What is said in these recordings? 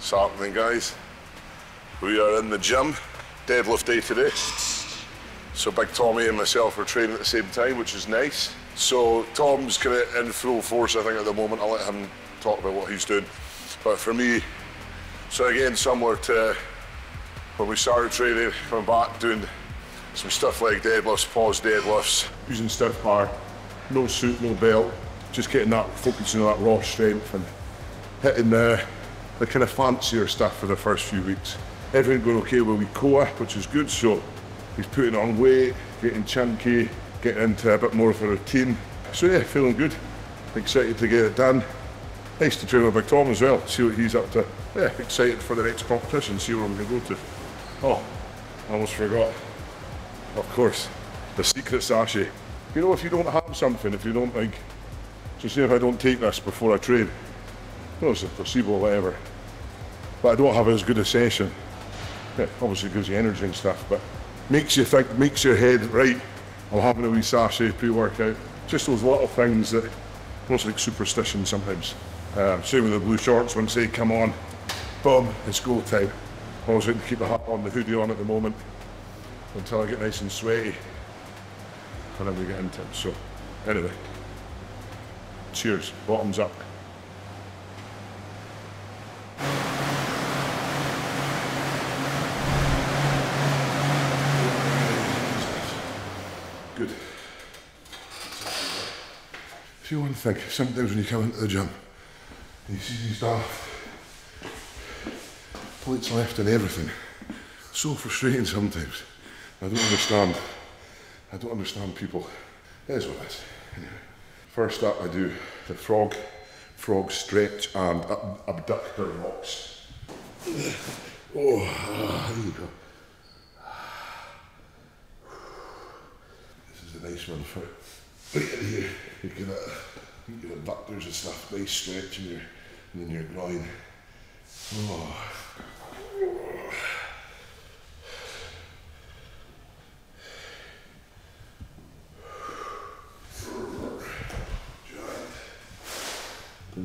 Happening, guys? We are in the gym, deadlift day today. So Big Tommy and myself are training at the same time, which is nice. So Tom's kind of in full force, I think, at the moment. I'll let him talk about what he's doing. But for me, so again, similar to when we started training, coming back doing some stuff like deadlifts, pause deadlifts, using stiff bar, no suit, no belt, just getting that, focusing on that raw strength and hitting the, the kind of fancier stuff for the first few weeks. Everything going okay with wee Koa, which is good, so he's putting on weight, getting chunky, getting into a bit more of a routine. So yeah, feeling good, excited to get it done. Nice to train with Big Tom as well, see what he's up to. Yeah, excited for the next competition, see where I'm going to go to. Oh, I almost forgot. Of course, the secret sachet. You know, if you don't have something, if you don't like, so say if I don't take this before I train, know, it's a placebo whatever, but I don't have as good a session, yeah, obviously gives you energy and stuff, but makes you think, makes your head right. I'm having a wee sachet pre-workout. Just those little things that, almost like superstition sometimes. Um, same with the blue shorts, once they come on, boom, it's go time. I always like to keep the hat on, the hoodie on at the moment, until I get nice and sweaty. And then we get into it. So, anyway, cheers, bottoms up. Good. See one thing, sometimes when you come into the gym, and you see these daft plates left and everything, so frustrating sometimes. I don't understand. I don't understand people. It is what it is. Anyway, first up I do the frog, frog stretch and ab- abductor rocks. Oh, ah, there you go. Nice one for here. You you get abductors and stuff, nice stretch in your, in your groin. Oh.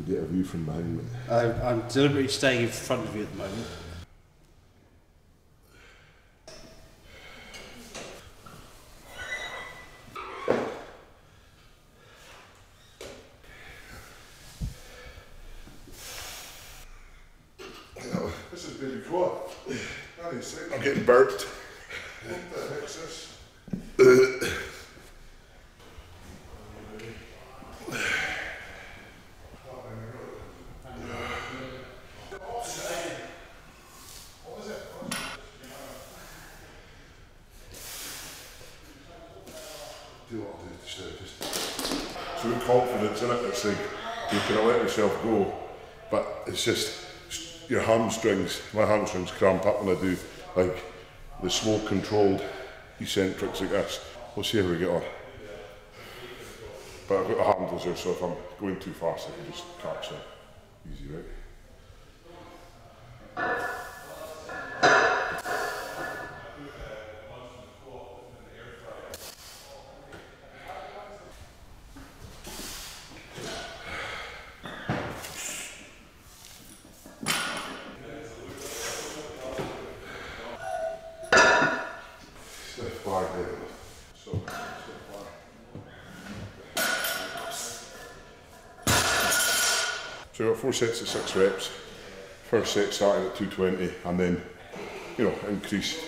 Get a view from behind me. I'm, I'm deliberately staying in front of you at the moment. Billy Quad. I'm getting burped. What the heck's this? Do what I'll do to show just so with confidence in it, it's like you can let yourself go, but it's just your hamstrings, my hamstrings cramp up when I do like the slow controlled eccentrics like this. We'll see how we get on. But I've got the handles there, so if I'm going too fast, I can just catch them. Easy, right? So, stiff bar. So we've got four sets of six reps. First set started at 220 and then, you know, increase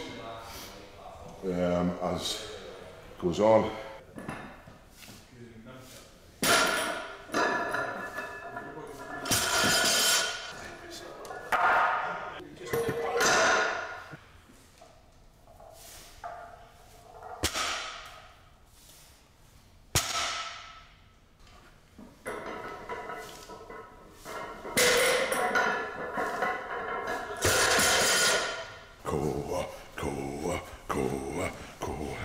um, as goes on. Koa, koa, koa, koa.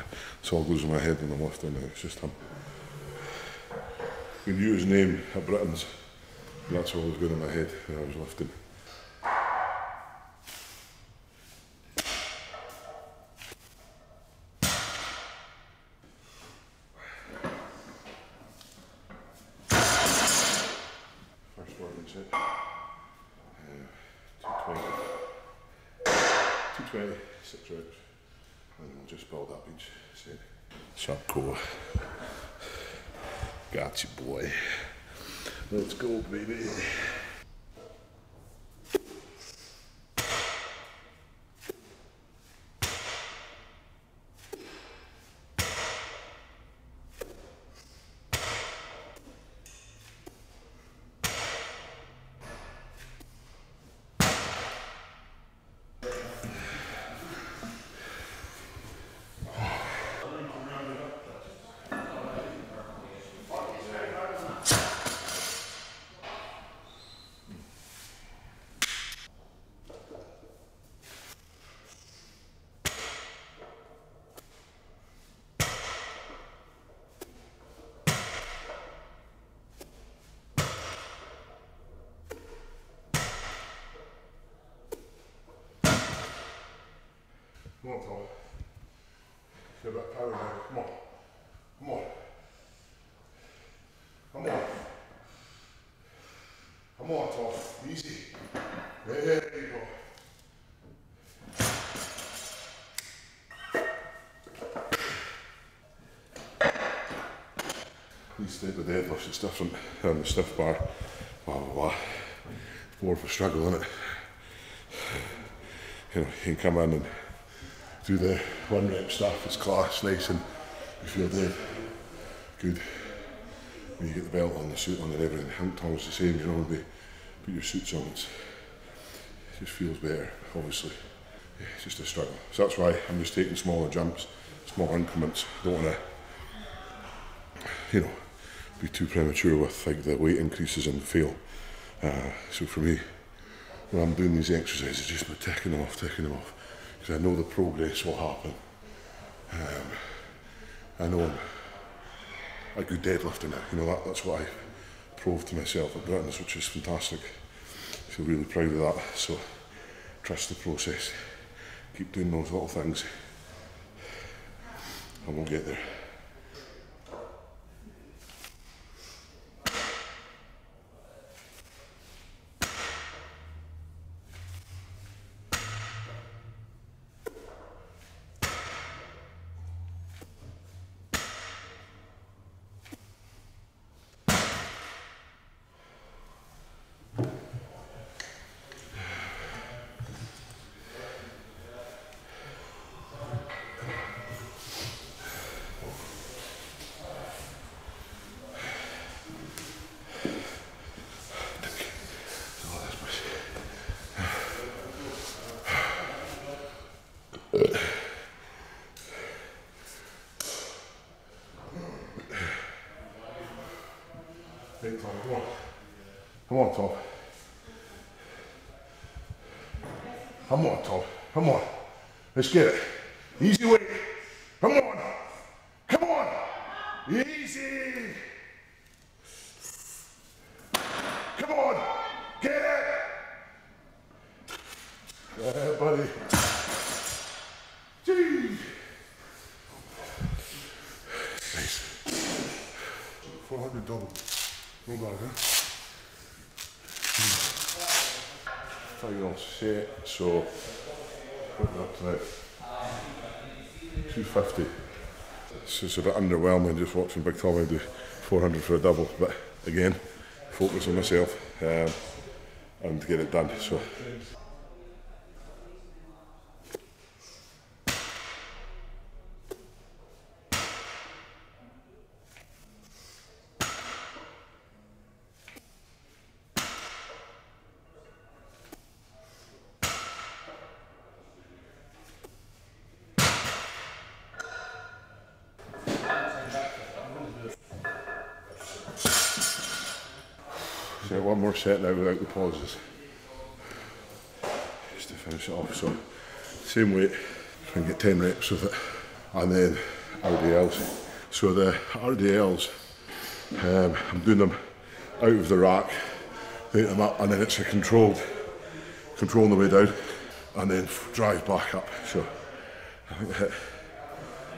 It's all goes in my head when I'm lifting now. It's just him. We knew his name at Britain's. And that's what was going in my head when I was lifting. First working set. Uh, 20. 220, six reps. Just build up each set. Sharp core. Got you, boy. Let's go, baby. Come on, Tom. That power now. Come on. Come on. Come on. Come on, Tom. Easy. There you go. These type of deadlifts, it's different than the stiff bar. Blah, blah, blah. More of a struggle, isn't it? You know, you can come in and do the one rep stuff. It's class, nice, and you feel dead. Good. When you get the belt on, the suit on, and everything. I think Tom's the same. You know, when we put your suits on, it's, it just feels better. Obviously, yeah, it's just a struggle. So that's why I'm just taking smaller jumps, small increments. Don't want to, you know, be too premature with like the weight increases and fail. Uh, so for me, when I'm doing these exercises, just by ticking them off, ticking them off because I know the progress will happen. Um, I know I'm a good deadlifter now. You know that that's what I proved to myself at Britain's, which is fantastic. I feel really proud of that. So trust the process. Keep doing those little things, and we'll get there. Hey, Tom, come on. Come on, Tom. Come on, Tom. Come on. Let's get it. Easy way. Come on. Come on. Easy. Come on. Get it. Yeah, buddy. Gee. Nice. 400 double. Bad, huh? Final set, so putting up to that 250. This is a bit underwhelming just watching Big Tommy do 400 for a double, but again, focus on myself um, and get it done. So one more set now without the pauses. Just to finish it off. So same weight, and get 10 reps with it. And then RDLs. So the RDLs, um, I'm doing them out of the rack, weight them up, and then it's a controlled, controlling the way down, and then drive back up. So I think I hit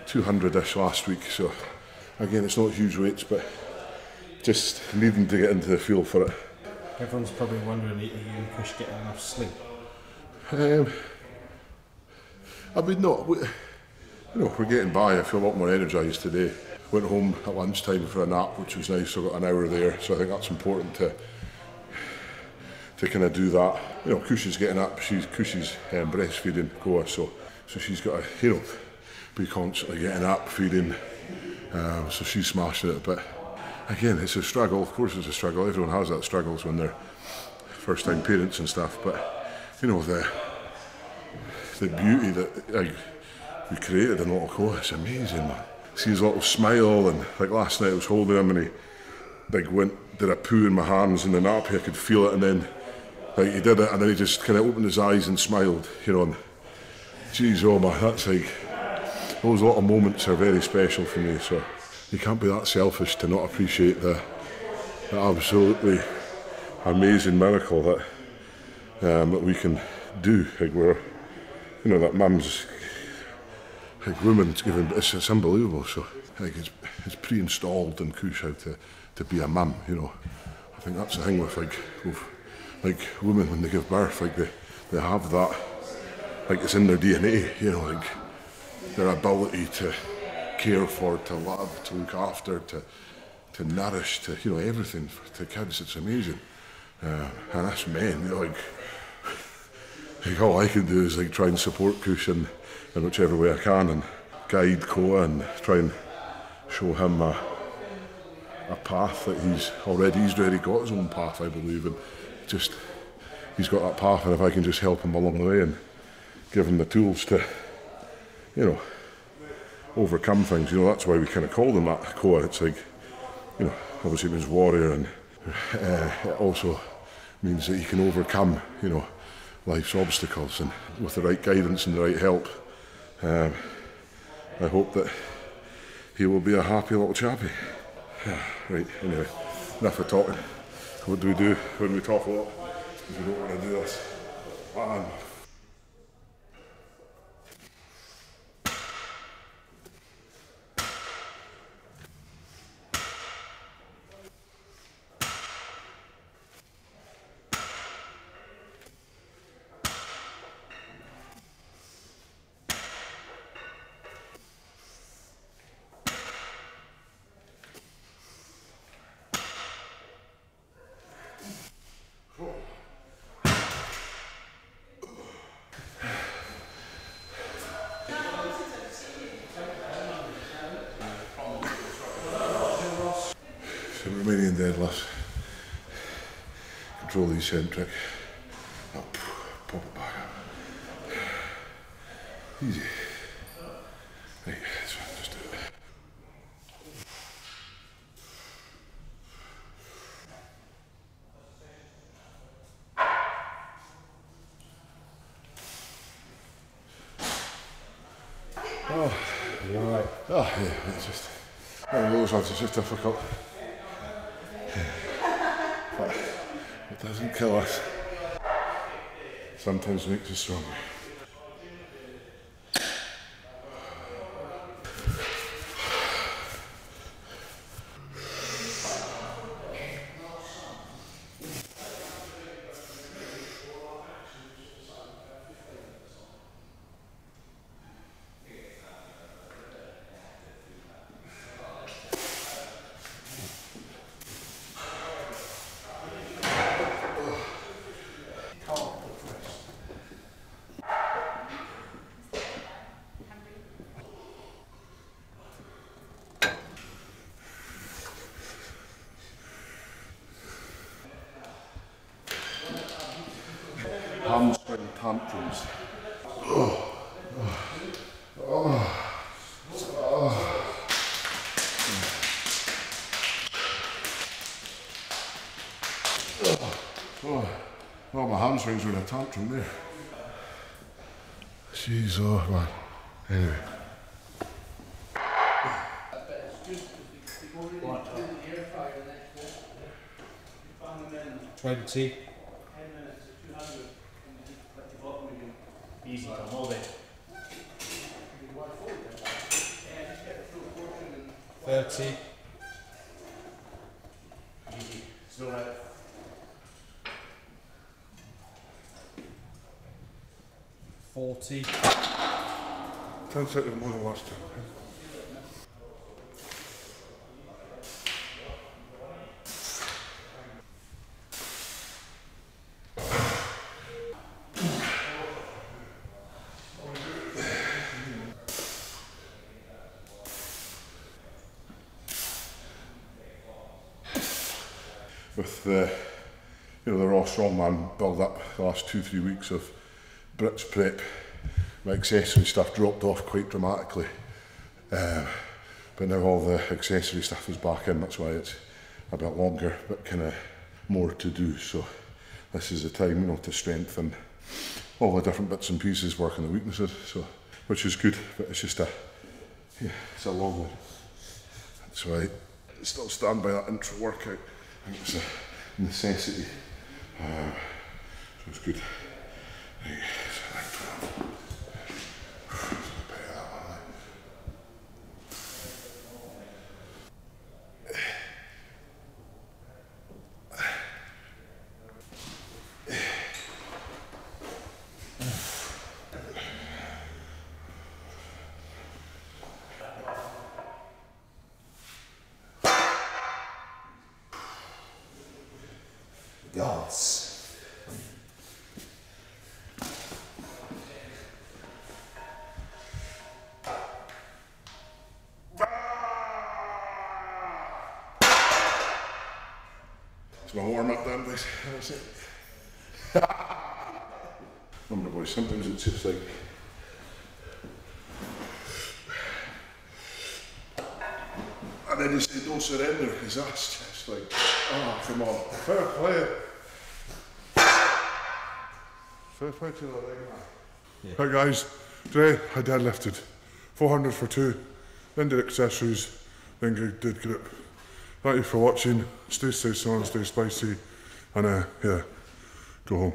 200-ish last week. So again, it's not huge weights, but just needing to get into the feel for it. Everyone's probably wondering, are you and Chris getting enough sleep? Um, I mean, no, we, you know, we're getting by. I feel a lot more energised today. Went home at lunchtime for a nap, which was nice. I got an hour there, so I think that's important to to kind of do that. You know, Cushy's getting up. She's Cushy's um, breastfeeding Koa, so so she's got to you know be constantly getting up, feeding. Um, so she's smashing it, but again, it's a struggle. Of course, it's a struggle. Everyone has that struggles when they're first-time parents and stuff. But you know the the beauty that like, we created in Little Koa is amazing, man. See his little smile, and like last night I was holding him, and he like went did a poo in my hands in the nappy. I could feel it, and then like he did it, and then he just kind of opened his eyes and smiled. You know, and geez, oh my, that's like those little moments are very special for me. So you can't be that selfish to not appreciate the, the absolutely amazing miracle that um, that we can do. Like we're, you know, that mum's like woman's given. It's, it's unbelievable. So like it's it's pre-installed in Kush how to to be a mum. You know, I think that's the thing with like with, like women when they give birth, like they they have that like it's in their DNA. You know, like their ability to care for, to love, to look after, to to nourish, to you know everything to kids. It's amazing. Uh, and us men, you know, like, like all I can do is like try and support Kush in, in whichever way I can and guide Koa and try and show him a, a path that he's already he's already got his own path, I believe, and just he's got that path, and if I can just help him along the way and give him the tools to, you know, overcome things. You know, that's why we kind of call them that. It's like, you know, obviously it means warrior, and uh, it also means that you can overcome, you know, life's obstacles, and with the right guidance and the right help, um, I hope that he will be a happy little chappie. right, anyway, enough of talking. What do we do when we talk a lot? We don't want to do this. So Romanian deadlifts. Control the eccentric. Up, pop it back up. Easy. Right, so just do it. Oh, you alright? Oh, yeah, it's just one of those ones, it's just difficult. Doesn't kill us. Sometimes makes us stronger. Tantrums. Oh, oh, my hamstrings were in a tantrum there. Jeez, oh man. Anyway. Twenty. Easy, Tom, hold it. Thirty. Easy. Still right. 40. Ten seconds more than last time. With the, you know, the raw strongman build up the last two, three weeks of Brits prep, my accessory stuff dropped off quite dramatically. Um, but now all the accessory stuff is back in, that's why it's a bit longer, but kind of more to do. So this is the time, you know, to strengthen all the different bits and pieces, working the weaknesses. So, which is good, but it's just a, yeah, it's a long one. That's why I still stand by that intro workout. I think it's a necessity. Uh, so it's good. Right, Gods. It's my warm up done, boys. That's it. Remember, boys, sometimes it's just like. And then you say, don't surrender, because that's just like, oh, come on. Fair play. Yeah. Right, guys, today I deadlifted 400 for two, then did accessories, then did grip. Thank you for watching. Stay safe, son, stay spicy, and uh, yeah, go home.